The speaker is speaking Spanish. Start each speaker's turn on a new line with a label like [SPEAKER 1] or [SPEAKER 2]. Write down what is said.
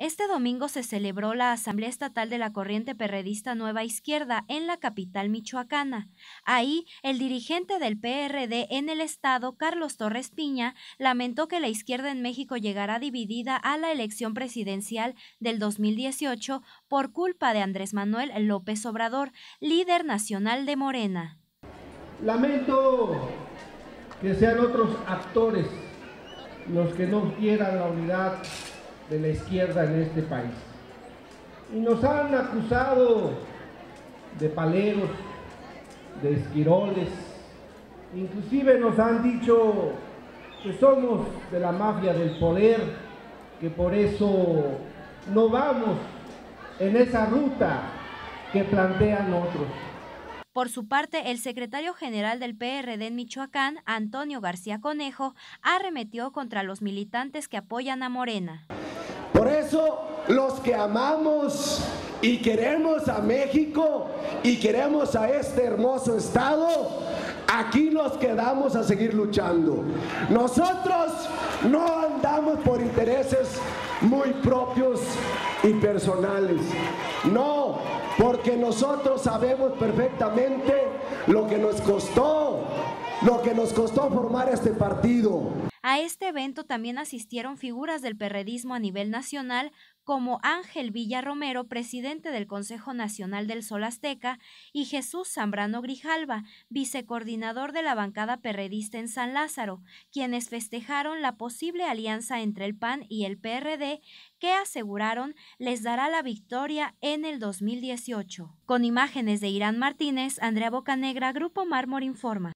[SPEAKER 1] Este domingo se celebró la Asamblea Estatal de la Corriente Perredista Nueva Izquierda en la capital michoacana. Ahí, el dirigente del PRD en el estado, Carlos Torres Piña, lamentó que la izquierda en México llegará dividida a la elección presidencial del 2018 por culpa de Andrés Manuel López Obrador, líder nacional de Morena.
[SPEAKER 2] Lamento que sean otros actores los que no quieran la unidad de la izquierda en este país. Y nos han acusado de paleros, de esquiroles, inclusive nos han dicho que somos de la mafia del poder, que por eso no vamos en esa ruta que plantean otros.
[SPEAKER 1] Por su parte, el secretario general del PRD en Michoacán, Antonio García Conejo, arremetió contra los militantes que apoyan a Morena.
[SPEAKER 3] Eso los que amamos y queremos a México y queremos a este hermoso estado, aquí nos quedamos a seguir luchando. Nosotros no andamos por intereses muy propios y personales. No, porque nosotros sabemos perfectamente lo que nos costó, lo que nos costó formar este partido.
[SPEAKER 1] A este evento también asistieron figuras del perredismo a nivel nacional como Ángel Villa Romero, presidente del Consejo Nacional del Sol Azteca, y Jesús Zambrano Grijalva, vicecoordinador de la bancada perredista en San Lázaro, quienes festejaron la posible alianza entre el PAN y el PRD que aseguraron les dará la victoria en el 2018. Con imágenes de Irán Martínez, Andrea Bocanegra, Grupo Mármol Informa.